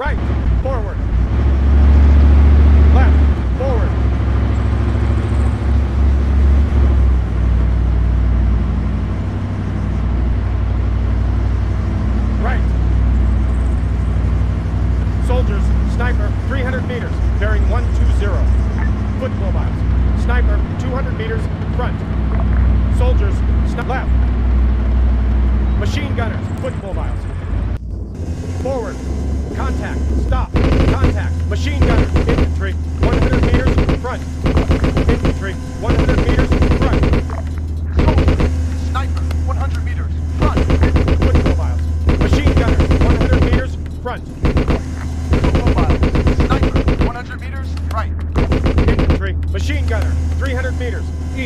right.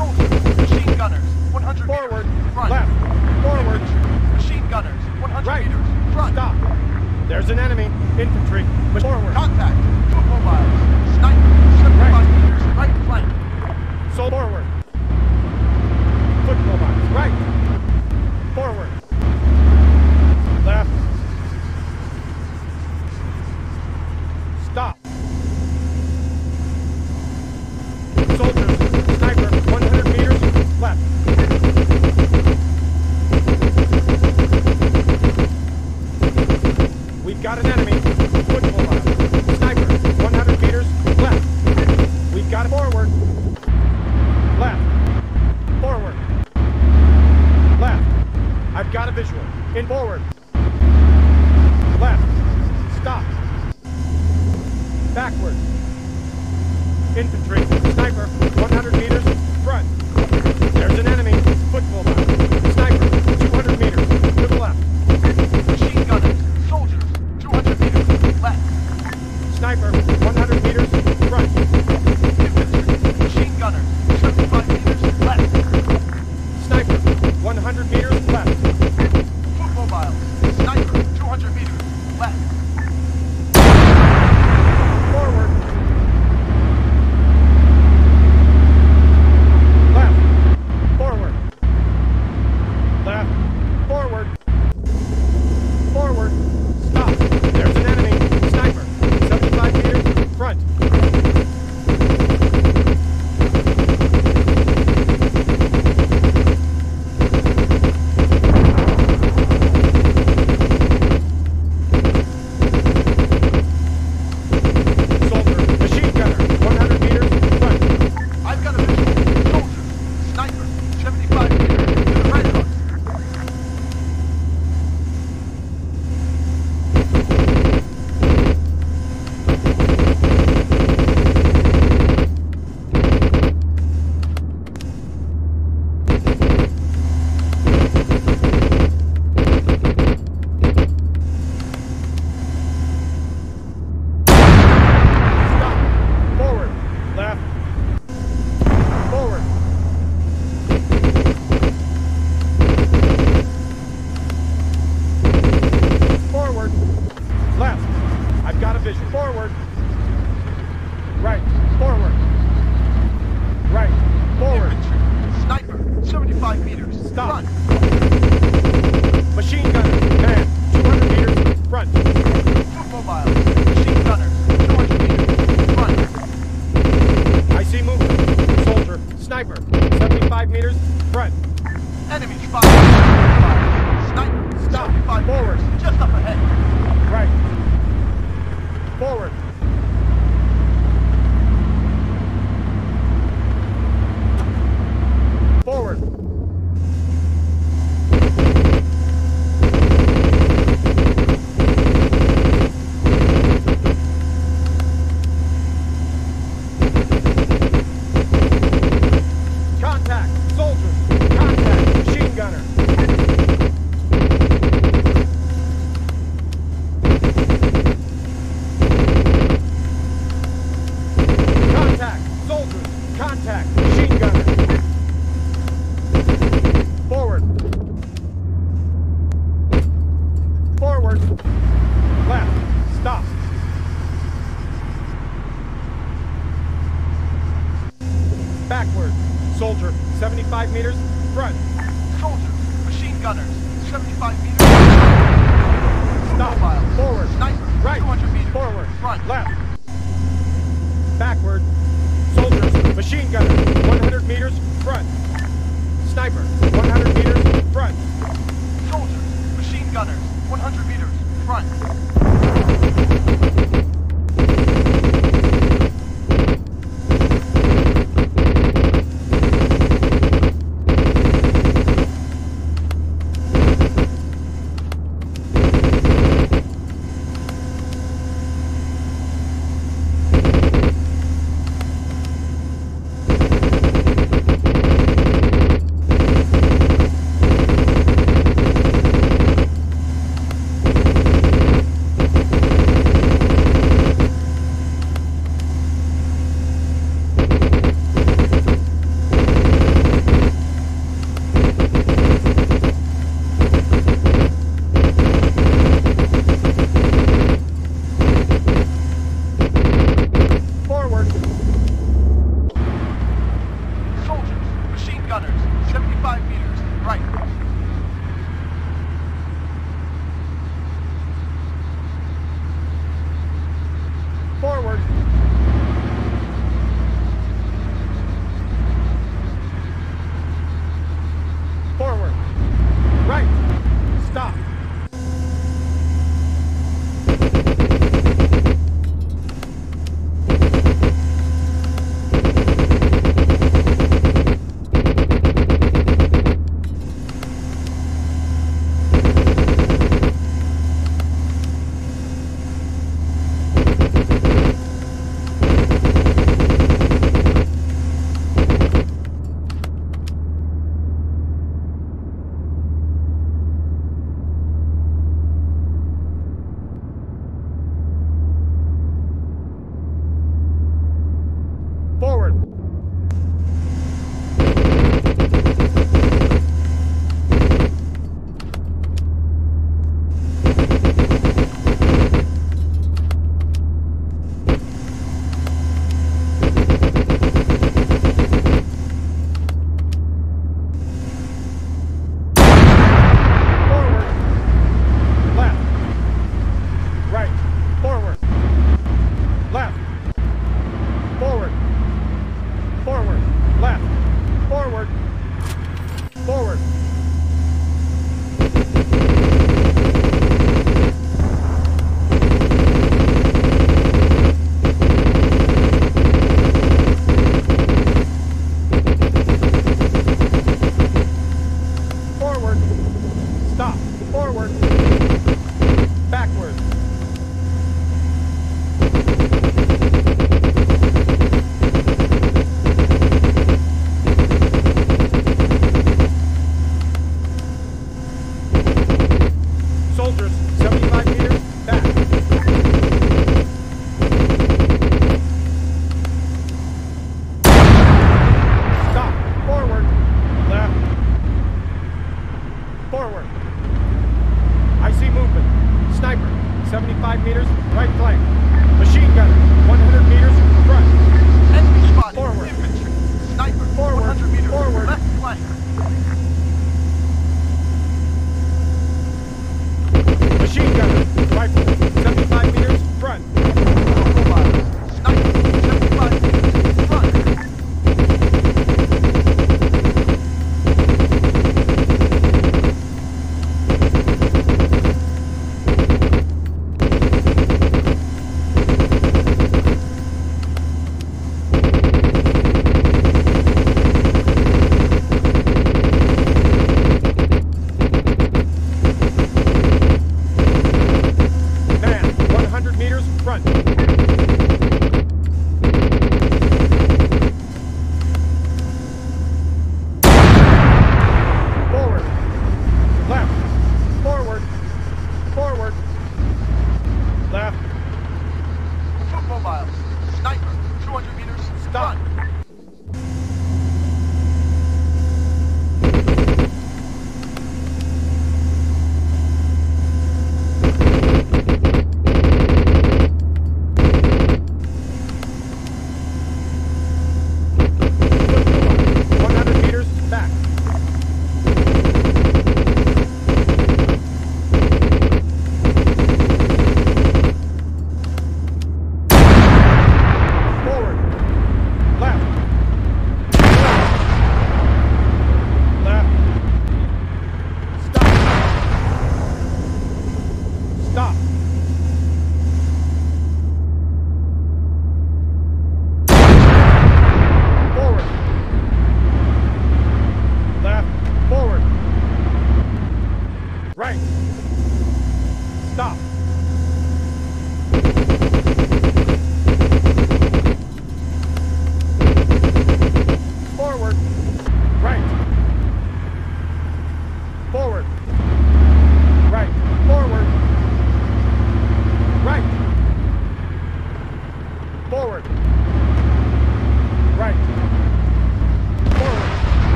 Soldiers, machine gunners, 100 Forward, meters, front. left, forward. Machine gunners, 100 right. meters, front. Stop. There's an enemy. Infantry, forward. Contact, two mobiles, sniper, 75 right. meters, right flank. So forward. Foot mobiles, right. Forward. Left. Stop. backward. Infantry, sniper, 100 meters, front. There's an enemy, football mount. Sniper, 200 meters, to the left. Machine gunner, soldiers, 200 meters, left. Sniper, 100 meters, front. Infantry, machine gunner, 75 meters, left. Sniper, 100 meters, left. backward. Soldier, 75 meters, front. Soldier, machine gunners, 75 meters. Stop, miles. forward, sniper, right, 200 meters, forward, front, left. Backward, soldiers, machine gunners, 100 meters, front. Sniper, 100 meters, front. Soldiers, machine gunners, 100 meters, front.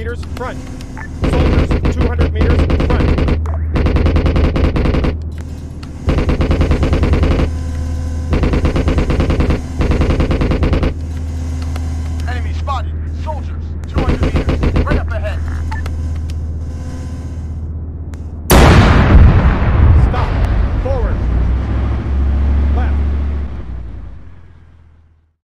meters, front. Soldiers, 200 meters,